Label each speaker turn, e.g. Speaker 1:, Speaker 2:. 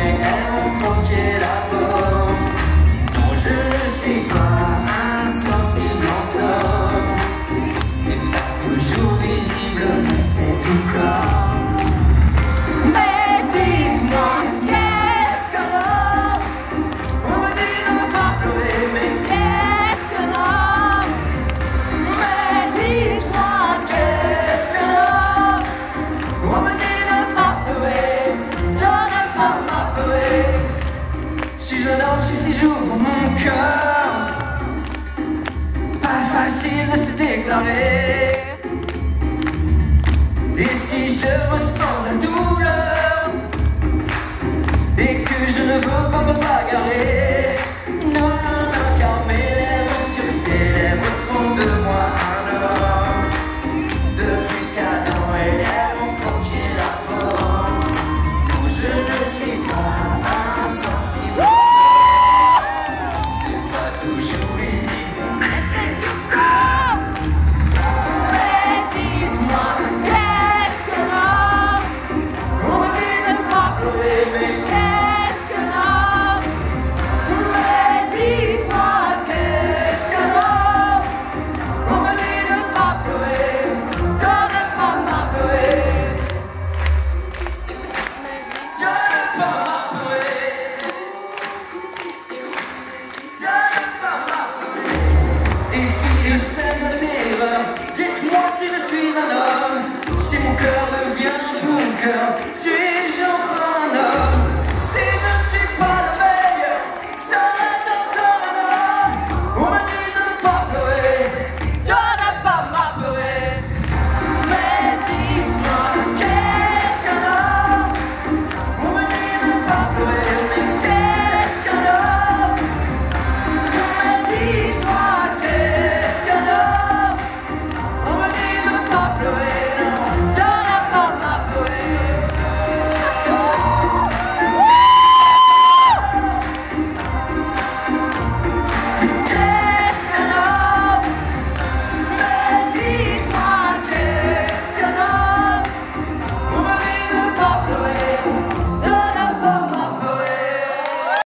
Speaker 1: É, é um forgiven. Et si je ressens la douleur Et que je ne veux pas me bagarrer